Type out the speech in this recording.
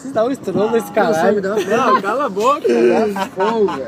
Vocês dão um estrondo nesse caralho. Não, cala a boca. Folga.